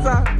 pizza.